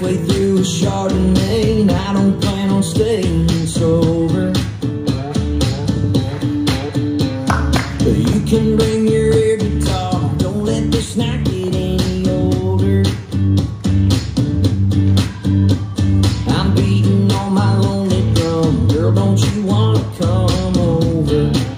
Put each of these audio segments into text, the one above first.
halfway through a Chardonnay and I don't plan on staying sober. But you can bring your ear to talk, don't let this night get any older. I'm beating on my lonely drum, girl, don't you wanna come over?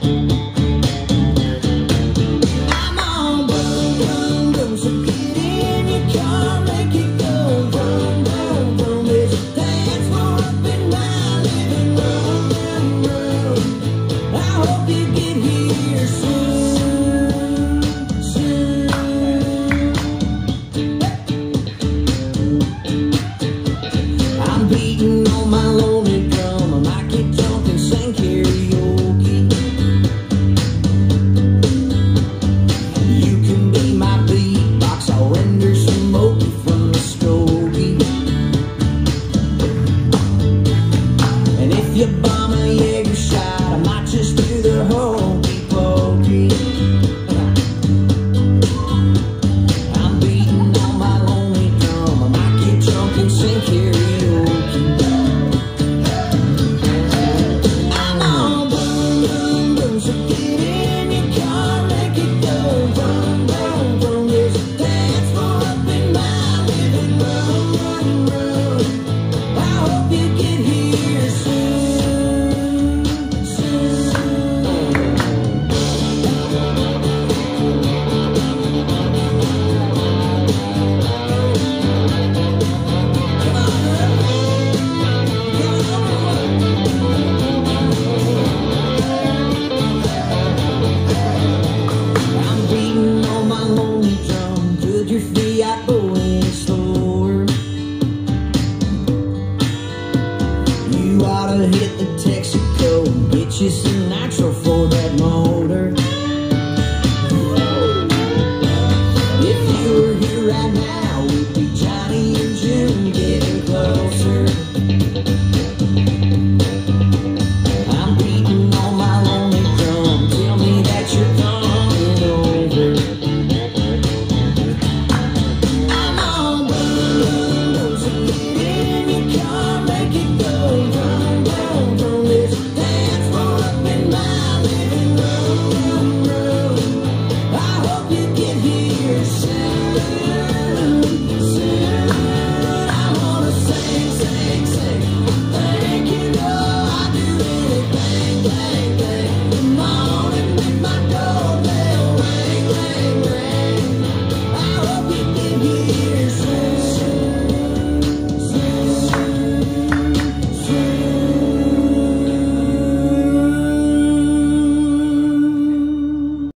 I'll hit the Texaco and get you some